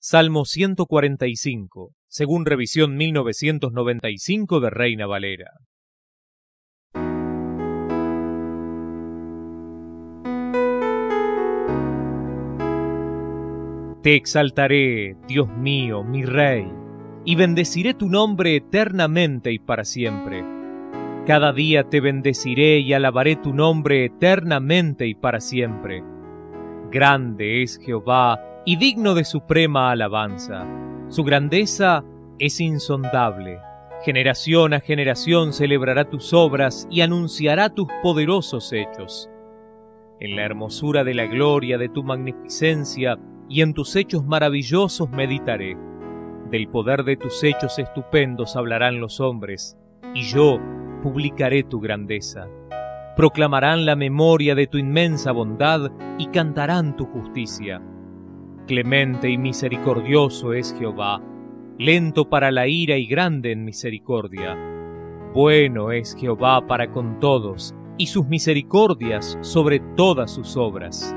Salmo 145, según revisión 1995 de Reina Valera. Te exaltaré, Dios mío, mi Rey, y bendeciré tu nombre eternamente y para siempre. Cada día te bendeciré y alabaré tu nombre eternamente y para siempre. Grande es Jehová y digno de suprema alabanza. Su grandeza es insondable. Generación a generación celebrará tus obras y anunciará tus poderosos hechos. En la hermosura de la gloria de tu magnificencia y en tus hechos maravillosos meditaré. Del poder de tus hechos estupendos hablarán los hombres, y yo publicaré tu grandeza. Proclamarán la memoria de tu inmensa bondad y cantarán tu justicia. Clemente y misericordioso es Jehová, lento para la ira y grande en misericordia. Bueno es Jehová para con todos, y sus misericordias sobre todas sus obras.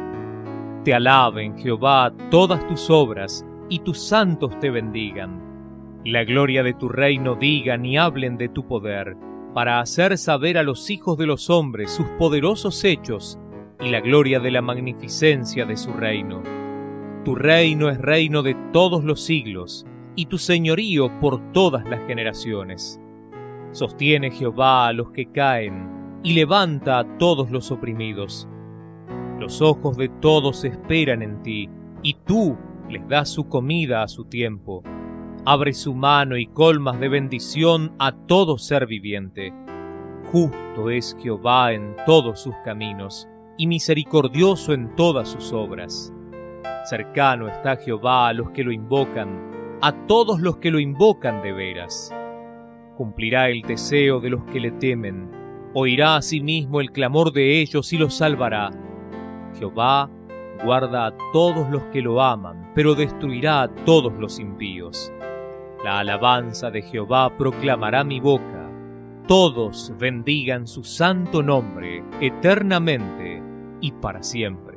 Te alaben, Jehová, todas tus obras, y tus santos te bendigan. La gloria de tu reino digan y hablen de tu poder, para hacer saber a los hijos de los hombres sus poderosos hechos y la gloria de la magnificencia de su reino. Tu reino es reino de todos los siglos, y tu señorío por todas las generaciones. Sostiene Jehová a los que caen, y levanta a todos los oprimidos. Los ojos de todos esperan en ti, y tú les das su comida a su tiempo. Abre su mano y colmas de bendición a todo ser viviente. Justo es Jehová en todos sus caminos, y misericordioso en todas sus obras. Cercano está Jehová a los que lo invocan, a todos los que lo invocan de veras. Cumplirá el deseo de los que le temen, oirá asimismo el clamor de ellos y los salvará. Jehová guarda a todos los que lo aman, pero destruirá a todos los impíos. La alabanza de Jehová proclamará mi boca. Todos bendigan su santo nombre eternamente y para siempre.